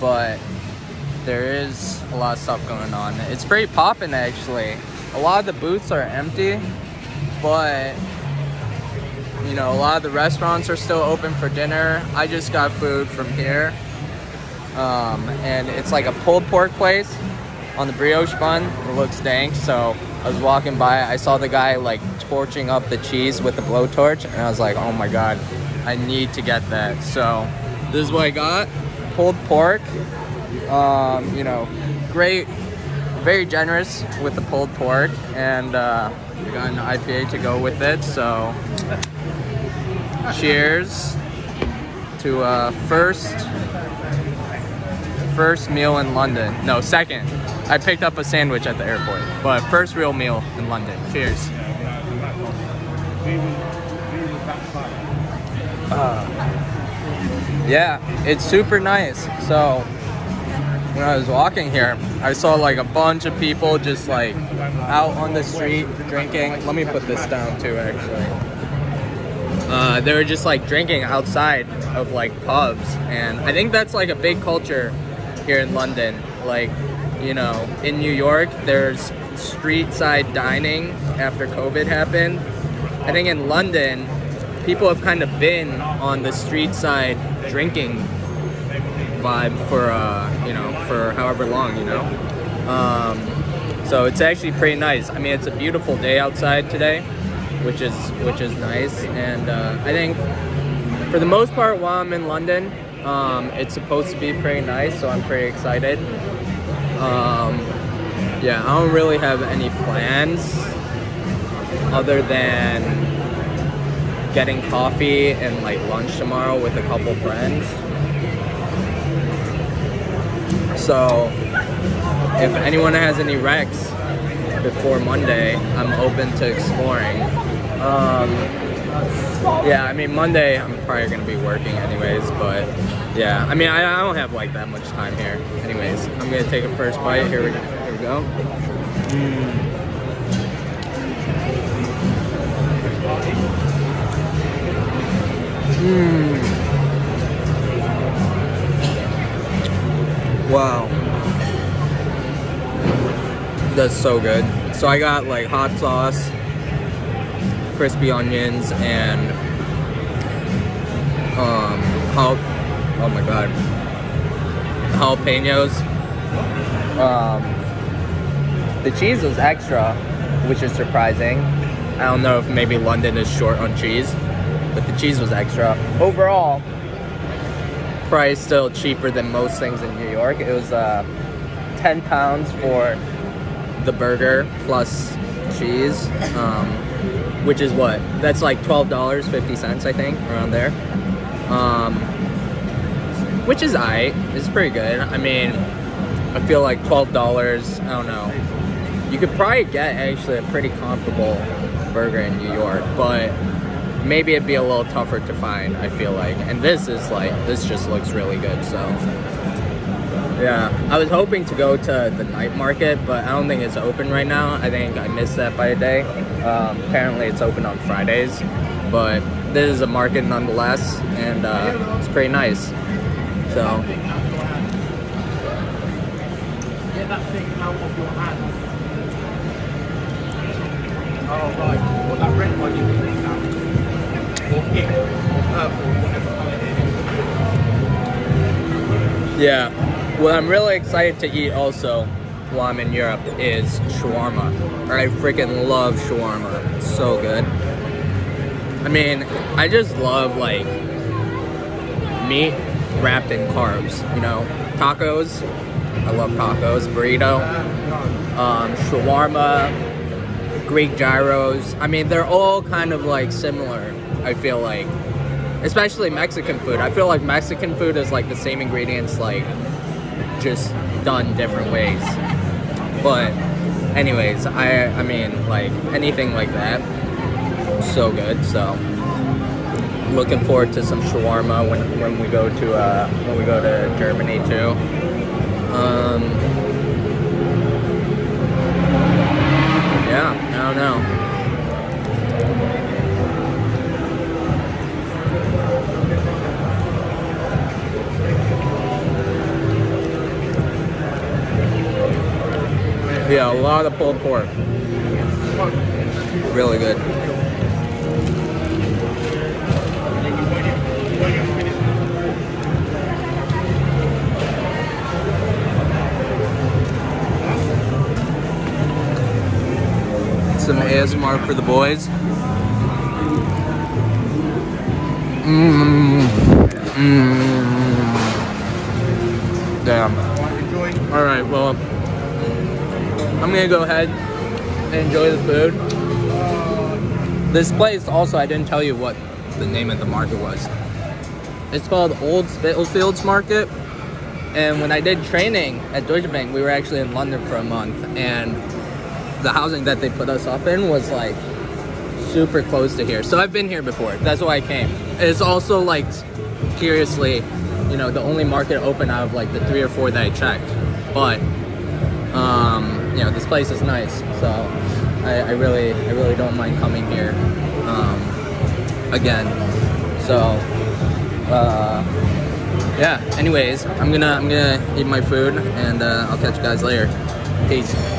but there is a lot of stuff going on. It's pretty popping actually. A lot of the booths are empty, but you know, a lot of the restaurants are still open for dinner. I just got food from here. Um, and it's like a pulled pork place on the brioche bun. It looks dank, so I was walking by, I saw the guy like torching up the cheese with the blowtorch, and I was like, oh my god, I need to get that. So this is what I got: pulled pork. Um, you know, great, very generous with the pulled pork, and uh, we got an IPA to go with it. So cheers to uh, first first meal in London. No, second. I picked up a sandwich at the airport, but first real meal in London. Cheers. Uh, yeah, it's super nice. So when I was walking here, I saw like a bunch of people just like out on the street drinking. Let me put this down too, actually. Uh, they were just like drinking outside of like pubs, and I think that's like a big culture here in London. Like, you know, in New York, there's street side dining after COVID happened. I think in London, people have kind of been on the street side drinking vibe for, uh, you know, for however long, you know. Um, so it's actually pretty nice. I mean, it's a beautiful day outside today, which is which is nice, and uh, I think for the most part, while I'm in London, um, it's supposed to be pretty nice, so I'm pretty excited. Um, yeah, I don't really have any plans other than getting coffee and like lunch tomorrow with a couple friends. So, if anyone has any recs before Monday, I'm open to exploring. Um, yeah, I mean Monday I'm probably gonna be working anyways, but yeah, I mean I, I don't have like that much time here. Anyways, I'm gonna take a first bite. Here we here we go. Mm. Mm. Wow. That's so good. So I got like hot sauce, crispy onions, and um, jal- oh my god, jalapenos. Um, the cheese was extra, which is surprising. I don't know if maybe London is short on cheese, but the cheese was extra. Overall, price still cheaper than most things in New York. It was uh, 10 pounds for the burger plus cheese, um, which is what? That's like $12.50, I think, around there. Um, which is I. It's pretty good. I mean, I feel like $12, I don't know. You could probably get actually a pretty comparable burger in New York, but maybe it'd be a little tougher to find, I feel like. And this is like, this just looks really good, so. Yeah, I was hoping to go to the night market, but I don't think it's open right now. I think I missed that by a day. Um, apparently, it's open on Fridays, but this is a market nonetheless, and uh, it's pretty nice. So, Get that thing out of your hand. Oh, right. Well, that red one you can out. Yeah, what I'm really excited to eat also while I'm in Europe is shawarma. I freaking love shawarma. It's so good. I mean, I just love like meat wrapped in carbs, you know? Tacos. I love tacos. Burrito. Um, shawarma. Greek gyros. I mean, they're all kind of like similar, I feel like. Especially Mexican food. I feel like Mexican food is like the same ingredients, like just done different ways. But anyways, I I mean like anything like that. So good. So looking forward to some shawarma when, when we go to uh, when we go to Germany too. Um, yeah, I don't know. Yeah, a lot of pulled pork. Really good. Some ASMR for the boys. Mmm. Mmm. Damn. All right, well, I'm gonna go ahead and enjoy the food. This place, also, I didn't tell you what the name of the market was. It's called Old Spitalfields Market. And when I did training at Deutsche Bank, we were actually in London for a month, and the housing that they put us up in was like super close to here. So I've been here before. That's why I came. It's also like curiously, you know, the only market open out of like the three or four that I checked. But um, you know, this place is nice. So I, I really, I really don't mind coming here um, again. So uh, yeah. Anyways, I'm gonna, I'm gonna eat my food, and uh, I'll catch you guys later. Peace.